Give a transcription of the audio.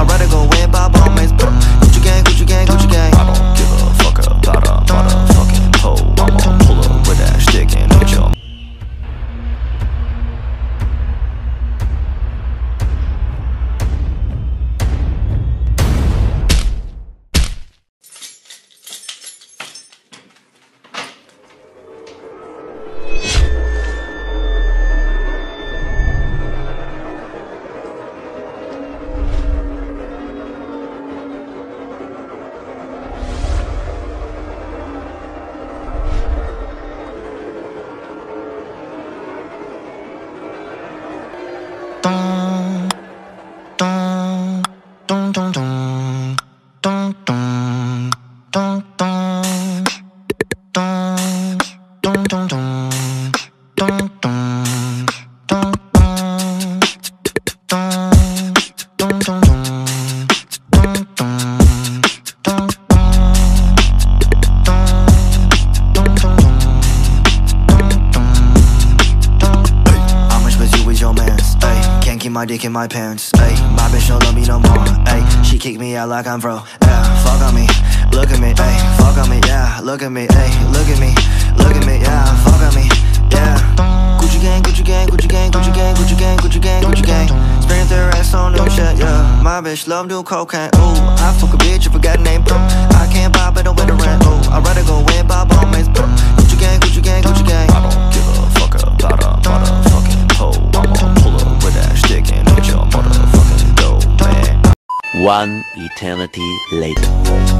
I'd rather go in by all my dick in my pants. Ayy, my bitch don't love me no more. Ayy, she kick me out like I'm bro. Yeah, fuck on me, look at me. Ayy, fuck on me. Yeah, look at me. Ayy, look at me, look at me. Yeah, fuck on me. Yeah. Gucci gang, Gucci gang, Gucci gang, Gucci gang, Gucci gang, Gucci gang, Gucci gang. Spending their ass on new shit. Yeah, my bitch love do cocaine. Ooh, I fuck a bitch if I got a name. I can't buy, but I win the rent. Ooh, I'd rather go in by all means. Gucci gang, Gucci gang, Gucci gang. I don't give a fuck about a motherfucking hoe. I'ma pull up with that stick and hit your motherfucking dough, man. One eternity later.